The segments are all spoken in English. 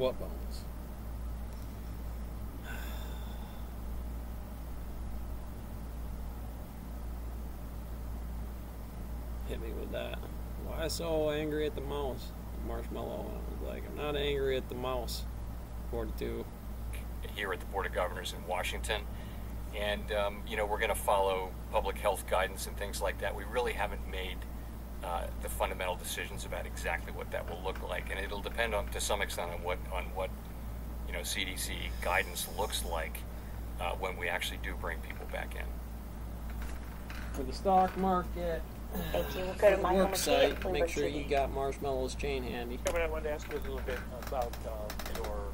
What bones? Hit me with that. Why so angry at the mouse? Marshmallow. I was like, I'm not angry at the mouse. 42. here at the Board of Governors in Washington. And, um, you know, we're going to follow public health guidance and things like that. We really haven't made uh, the fundamental decisions about exactly what that will look like. And it'll depend on, to some extent on what, on what you know, CDC guidance looks like uh, when we actually do bring people back in. For the stock market, Thank you. We'll go to the my work site, make sure you got Marshmallow's chain handy. Kevin, I wanted to ask you a little bit about uh, your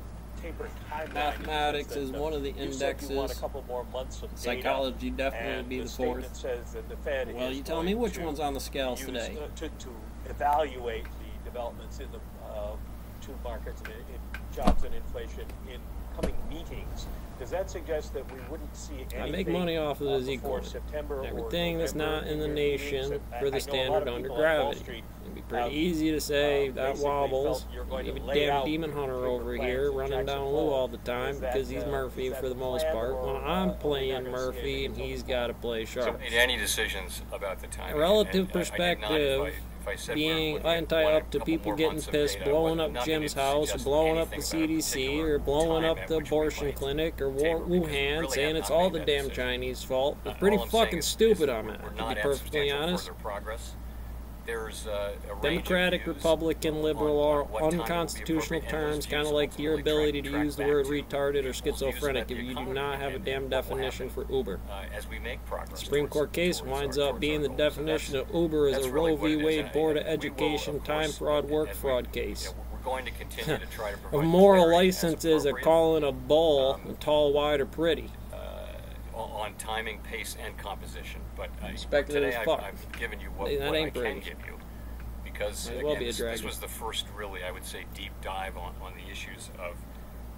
taper timeline. Mathematics is one of the you you want a indexes. couple more months of data, Psychology definitely would be the statement fourth. says that the Fed Well, you tell me which one's on the scales today. to, to evaluate the developments in the uh, two markets in, in jobs and inflation in coming meetings. Does that suggest that we wouldn't see anything? I make money off of the Z before coin. September or Everything that's not in the nation I- for the know standard of under people on Wall gravity. Street It'd be pretty have, easy to say uh, that wobbles. you're going to Even damn demon hunter over here running Jackson down Lou Hole. all the time that, because he's uh, Murphy for the most part. or, When uh, I'm are playing gonna Murphy and he's got to play So, sharp. in any decisions about the timing, A relative and- and I- I did not if I- perspective, if I said being anti-up to people getting pissed, blowing up Jim's house, or blowing up the anything about a CDC, or blowing up the abortion clinic, or taper, Wa- Wuhan, really saying it's all the damn. Chinese fault. Uh, It's pretty I'm saying fucking stupid on we're- that, to not be at perfectly honest. There's uh, a Democratic, Republican, liberal on are what time will be unconstitutional appropriate, and those terms, kind of like your ability to use the word retarded or schizophrenic if you do not have a damn definition for Uber. uh, as we make progress. Supreme Court case winds up being the goals. So definition of Uber as a really Roe v. Wade Board of Education time fraud work fraud case. We're going to continue to try to provide Of moral as licenses of calling a bull Um, tall, wide, or pretty. On timing, pace, and composition. But Speculative today I've. I've given you what, what I can give you. Because again, be this, this was the first, really, I would say, deep dive on, on the issues of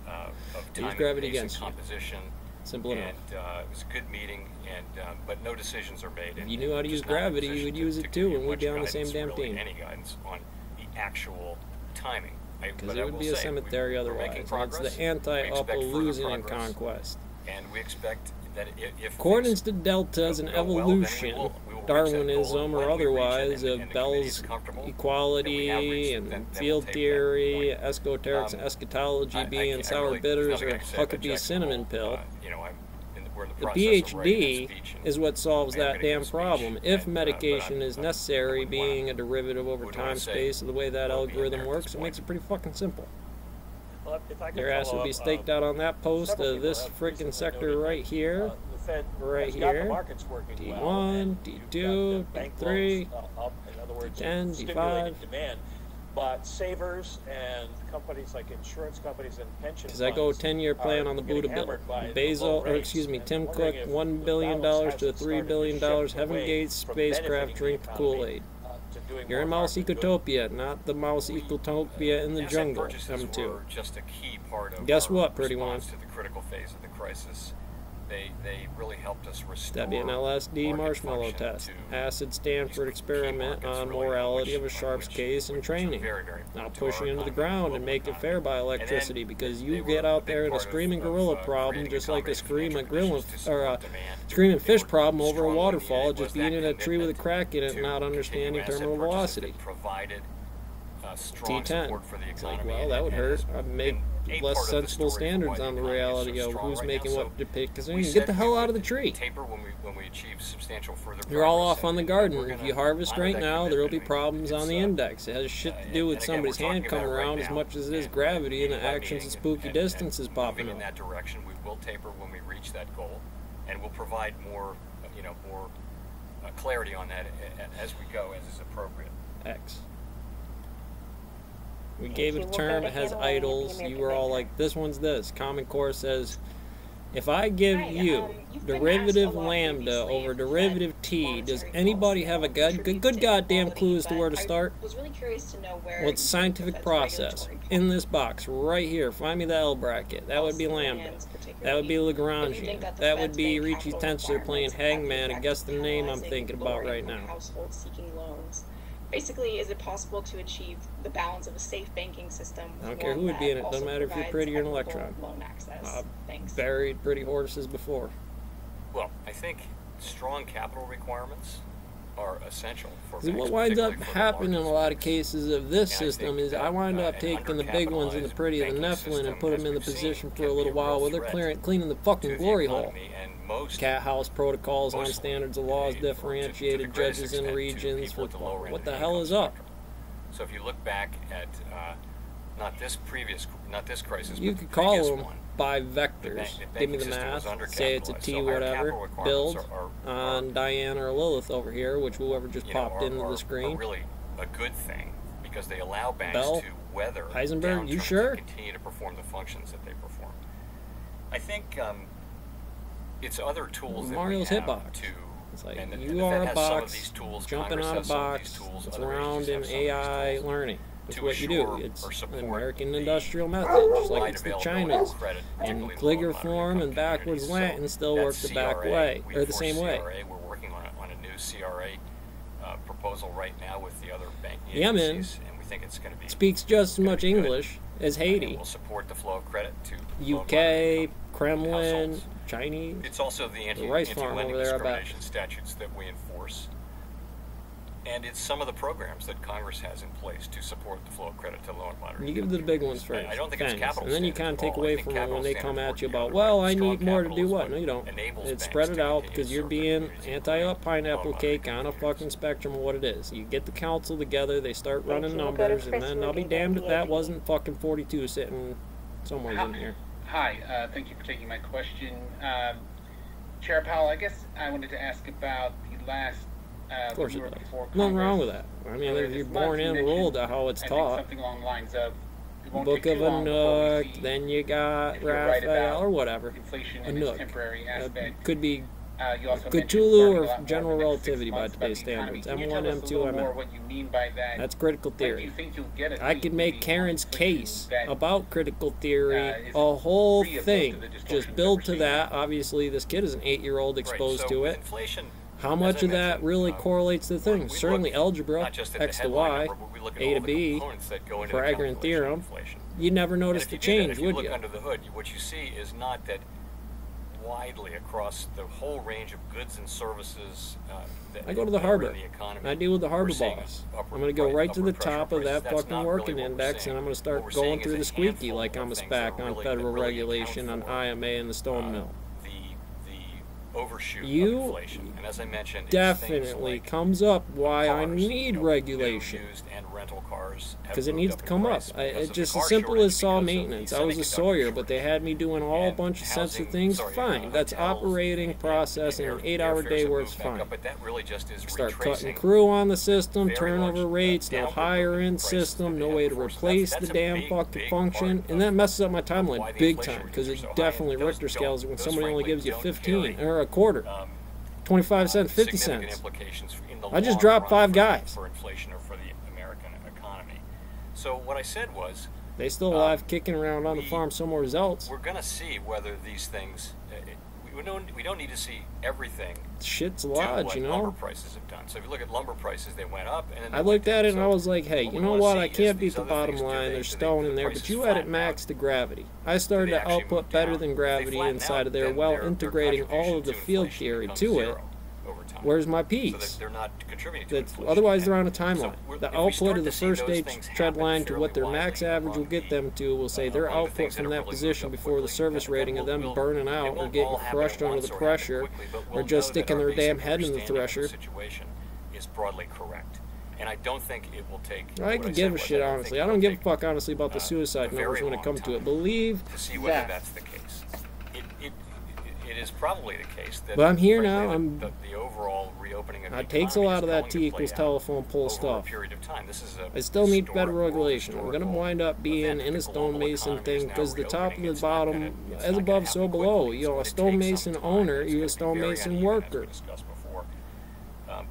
uh, of timing, gravity pace, against and composition. Simple enough. And uh, it was a good meeting, and uh, but no decisions are made. If and- you knew how to use just not in a gravity, you would to- use it too, and we'd be on the same damn really, team. Any guidance on the actual timing. Because it would be a we- cemetery we're otherwise. It's the further illusion and conquest. And we expect that if According to deltas and go well, we evolution, will- we will reach that goal. Darwinism or otherwise, and- of and Bell's equality then we have reached- and then- then we'll field theory, esoterics and Um, eschatology I- being I sour really- bitters or nothing I can say about Huckabee cinnamon pill. Uh, you know, I'm the, the The process of writing PhD and is what solves that damn speech, problem. and, If uh, medication I'm- is necessary, being a derivative over time space space, the way that what would be in algorithm works, it makes it pretty fucking simple. Well, if I could Your ass will be staked uh, out on that post of this freaking sector right here. uh, Fed right here. markets working D1, well, and you've got D2, the bank D3, uh, up. In other words, D10, D5. demand. But savers and companies like insurance companies and pension Because I go 10 year plan on the Buddha bill. hammered by the Basil, or excuse me, Tim Cook, if $1 the billion balance to hasn't $3 started billion. shift Heaven Gates spacecraft drink economy, You're in Mouse. Ecotopia, not the Mouse Ecotopia in the jungle. Come to. just a key part of Guess what, pretty one? to the critical phase of the crisis. They they really helped us restore. That'd be an LSD marshmallow test. Acid Stanford experiment on really, morality of a Sharps case and training. very, very Now important to push our you into the ground and make it fair by electricity because you get out there in a screaming of, gorilla uh, problem just like a accommodative scream a financial gorilla or a screaming fish problem over a waterfall just being in a tree with a crack in it and not understanding terminal velocity. Provided strong T10. support for the It's like, well, that would hurt. I'd make less part of the sensible standards on the economy reality of who's right making now. what So depict. Because we get the hell out of the tree. Taper when we when we achieve substantial further. You're all off on the garden. If you harvest right now, there will be problems on the uh, index. It has shit uh, to do with somebody's hand coming around as much as it is gravity and the actions of spooky distances popping moving in up. that direction. We will taper when we reach that goal, and we'll provide more, you know, more uh, clarity on that as we go, as is appropriate. X. We gave it a term. It has Hannah Lang at the idols. You were all like, "This one's this." Common Core says, "If I give you um, been derivative asked a lot lambda over derivative t, does anybody have a good, good, good goddamn clue as to where to start?" was really curious to know where Well, it's you scientific process in this box right here. Find me the L bracket. That would be lambda. That would be. Lagrangian. that would be Ricci Tensor playing requirements have the Hangman and guess the name I'm thinking about right basically, is it possible to achieve the balance of a safe banking system? I don't care who would be in it. Doesn't matter if you're pretty or an electron. Loan access. Uh, Thanks. Buried pretty horses before. Well, I think strong capital requirements are essential for what winds up happening in a lot of cases of this system is that, I wind uh, up taking the big ones and the pretty and the Nephilim and put them in the position for a little while while they're clearing, cleaning the fucking glory the hole. And most cat house protocols on standards of laws differentiated judges in regions. What, what the hell is up? So if you look back at uh, not this previous, not this crisis, you could the call them one, by vectors. The bank, the Give me the math. Say it's a T so whatever build are, are, on Diane or Lilith over here, which whoever just popped know, are, into the screen. really a good thing because they allow banks Bell, to weather Heisenberg. You sure? continue to perform the functions that they perform. I think. Um, it's other tools Mario's hitbox. To, it's like and you are a box these tools, jumping Congress out of box. Tools, it's around in AI learning. It's what you do. It's an American industrial method, just like it's the Chinese. And form and backwards Latin still work the back way, or the same way. We're working on a, new CRA uh, proposal right now with the other bank yemen's and we think it's going to be speaks just as much English as Haiti. will support the flow of credit to UK, Kremlin, Chinese. It's also the anti, the rice anti farm over there discrimination about. statutes that we enforce, and it's some of the programs that Congress has in place to support the flow of credit to low and moderate. You give the big ones first. I don't think Thanks. it's capital. And then you kind of take away from them when they come at you about, well, I need more to do what? No, you don't. It's spread it out because you're being anti-pineapple cake on a fucking spectrum of what it is. You get the council together, they start running numbers, and then I'll be damned if that wasn't fucking 42 sitting somewhere in here. Hi, uh, thank you for taking my question. Um, Chair Powell, I guess I wanted to ask about the last. Uh, of course, it does. Nothing wrong with that. I mean, you're born and ruled to how it's I taught. something along the lines of Book of Nook. then you got Raphael right or whatever. Inflation temporary aspect. Uh, could be uh, Cthulhu or general relativity by today's standards. M1, M2, M. What you mean by that? That's critical theory. I could make Karen's case about critical theory, uh, a whole thing. Just build to that. Obviously, this kid is an eight-year-old exposed right, so to it. How much of that really correlates to things? Certainly algebra, x to y, a to b, Pythagorean theorem. Inflation. You'd never notice the change, would you? Under the hood, what you see is not that widely across the whole range of goods and services. Uh, I go to the harbor. The economy. I deal with the harbor boss. Upward, I'm going to go right to the top of that That's fucking working really index, and I'm going to start going through the squeaky like I'm a spec really, on federal really regulation on IMA and the stone uh, mill. The, the you definitely like comes up why I need regulation rental cars because it needs to come up. I, it just as simple as saw maintenance. I was a sawyer, but they had me doing all a bunch of housing, things. Sorry, Fine, uh, that's operating and process and, and an eight-hour day works fine. Up, really Start cutting crew on the system, turnover rates, no higher-end system, no way to replace the damn fucking function, and that messes up my timeline big time because it definitely Richter scales when somebody only gives you 15 or a quarter. 25 cents, 50 cents. I just dropped five guys. So what I said was, they still uh, alive, um, kicking around on we, the farm somewhere else. We're gonna see whether these things. Uh, we don't we don't need to see everything. Shit's lodge, you know. Lumber prices have done. So if you look at lumber prices, they went up. And I looked at it and I was like, hey, you know what? I can't beat the bottom line. They, There's stone they, in there, but you had it maxed to gravity. I started to output better than gravity inside out, of there, while integrating all of the field theory to it Where's my piece? So they're not contributing to that, Otherwise, they're on a timeline. So the output of the first stage treadline to what their max average will get them to will say uh, their output from that position before the service rating of them burning out or getting crushed under the pressure or, quickly, or just sticking their damn head in the thresher. The situation is broadly correct. And I don't think it will take. I give a shit, honestly. I don't give a fuck, honestly, about the suicide numbers when it comes to it. Believe that. It is probably the case that. But I'm here now. I'm. It takes a lot of that T equals telephone pole stuff. Time, I still need better regulation. I'm going to wind up being in a stonemason thing because the top and the bottom, as above, so below. You're a stonemason owner, you're a stonemason worker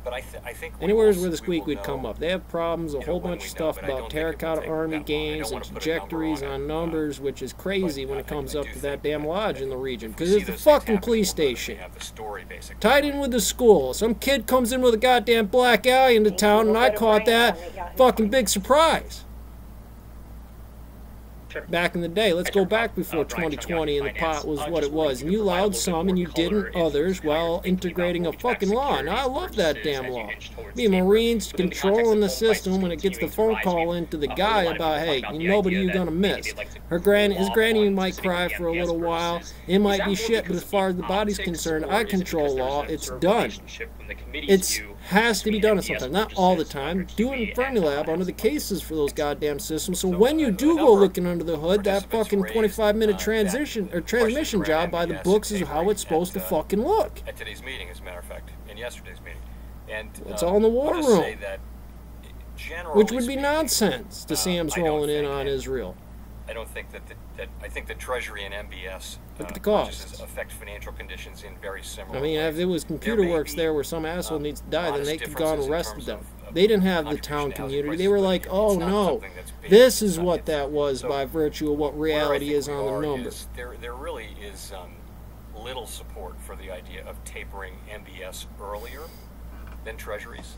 but I, th- I think we Anywhere's will- where the squeak will would come up. They have problems, a you know, whole bunch of stuff but about don't think it will Terracotta Army that long. I don't games and wanna put a number trajectories on on it, uh, numbers, which is crazy but when I- it comes up to that damn lodge that in the region. Because it's the fucking police we'll know that we station. have the story, basically. Tied in with the school. Some kid comes in with a goddamn black eye into town, and I caught that fucking big surprise. Back in the day, let's go back Uh, before 2020 and the pot was Uh, what it was. And you allowed some and you didn't others while integrating a fucking law. And I love that damn law. inch towards The safer. Marines controlling the context of home system when it gets the phone call into the uh, guy a lot of about, hey, talk about you the nobody you're miss. like to Her granny, his granny might cry for a little while. It might be shit, but as far as the body's concerned, I control law. It's done. relationship from the committee's It's has to be done at MBS sometimes, not all the time. Do it in Fermilab asset under the cases for those goddamn systems. So when you do go looking under the hood, that fucking 25 minute uh, transition or transmission job by the books is how it's supposed to uh, fucking look. at today's meeting, as a matter of fact, in yesterday's meeting. And It's uh, all in the war room. say that, Which would be nonsense to Sam's rolling in on Israel. I don't think that the, that I think the Treasury and MBS uh, the costs. affect financial conditions in very similar. I mean, ways. if it was computer may works there where some asshole um, needs to die, then they could have gone and arrested them. of- of They didn't have the town community. They were like, oh no, something that's big. this is what that was so by virtue of what reality is on the numbers. is there, there really is um, little support for the idea of tapering MBS earlier than Treasuries.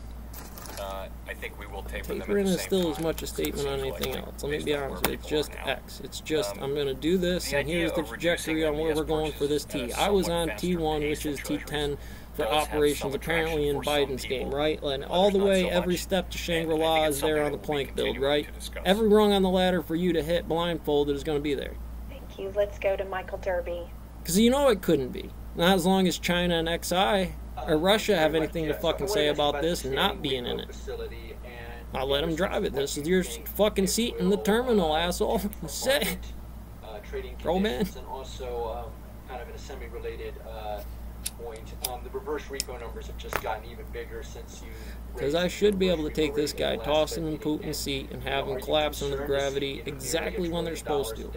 Uh, I think we will taper them at Tapering the is still time. as much a statement on seems like, anything else. Let me be honest with you. It's just. X. It's just, Um, I'm going to do this, and here's the trajectory on where we're going for this purchases T. at a I was on T1, which is T10 for operations, apparently in attraction for some Biden's game, right? And all the way, so every step to Shangri-La is there on the that we'll be plank build, right? Every rung on the ladder for you to hit blindfolded is going to be there. Thank you. Let's go to Michael Derby. Because you know it couldn't be. Not as long as China and XI or Russia have anything to fucking say about this not being in it. I'll let them drive it. This is your fucking seat in the terminal, asshole. Sit. uh, trading Roll, man. and also um, kind of in a semi-related uh, point, um, the reverse repo numbers have just gotten even bigger since you. Because I should be able to take this guy, toss him in Putin's seat, and have him collapse under gravity exactly when they're supposed to.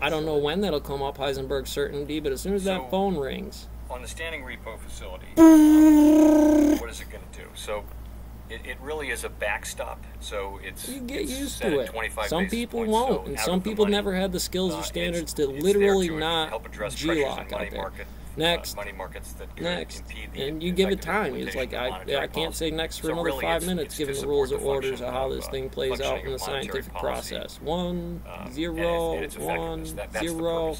I don't know when that'll come up, Heisenberg certainty, but as soon as So- that phone rings, on the standing repo facility, what is it going to do? So it, it really is a backstop. So it's you get it's used to it. 25 Some people points, won't, so and some people money, never had the skills uh, or it's- standards it's to there literally to not help address G-lock money out there. market, Next. uh, money markets that Next, the and you give it time. It's like I, I can't policy. say next for So another really five minutes, given the rules of orders of how this uh, thing plays out in the scientific policy, process. One, um, zero, and its one, effectiveness. That- that's the zero.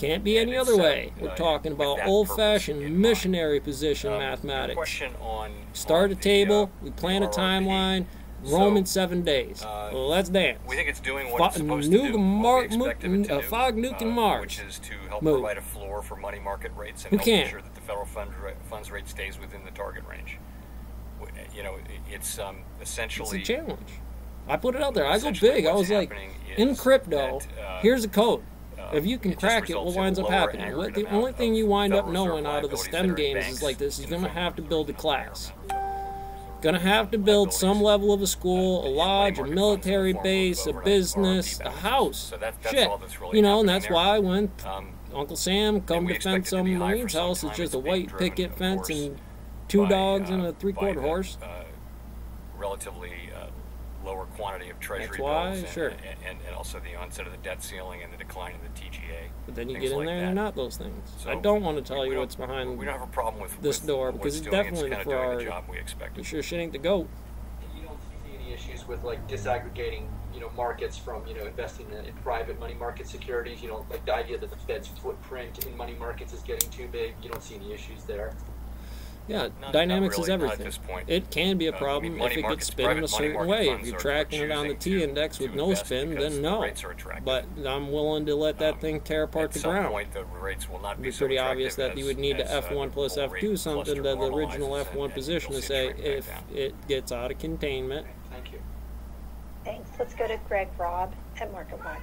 Purpose of it. Can't be any other way. We're talking about old-fashioned purpose in mind. missionary position Um, mathematics. On Start on a the, table. uh, we plan a timeline. So, Rome in seven days. uh, Let's dance. We think it's doing what it's supposed to do. Mar- what we it to uh, do, fog nuke and uh, Mars. which is to help Move. provide a floor for money market rates and help can't? ensure that the federal fund funds rate stays within the target range. You know, it's um, It's essentially a challenge. I put it out there. I go big. I was like, in crypto, that, uh, here's a code. Uh, If you can crack it, what winds up happening? What, the only thing you wind up knowing out of the STEM games is like this you're gonna have to build a class. Going to have to build some level of a school, a lodge, a military funds in the form of base, a business, a house. So that- that's Shit. all that's really You know, and that's why when Um, Uncle Sam come to fence some be high for Marine's house, it's just a white picket fence and two dogs and uh, a three-quarter horse. uh, relatively uh, lower quantity of treasury That's why, bills and, sure. and, and, and also the onset of the debt ceiling and the decline in the TGA. But then you get in like there and they're not those things. I don't want to tell we you don't- what's behind We don't have a problem with this with door, what because it's definitely kinda for doing our- the job we expected. You sure shit ain't the goat. You don't see any issues with like disaggregating, you know, markets from, you know, investing in, in private money market securities. You don't like the idea that the Fed's footprint in money markets is getting too big. You don't see any issues there. Yeah, Not- dynamics not is really, not at everything. point. It can be a Uh, I problem mean, if it gets spin in a certain way. If you're tracking it on the T index with no spin, then no. rates are attractive. But I'm willing to let that Um, thing tear apart At the some ground. point, the rates will not It'd be be so pretty obvious that as, you would need to uh, F1 plus the whole rate F2 something to the original F1 and position you'll to say if it gets out of containment. Thank you. Thanks. Let's go to Greg Robb at Market Watch.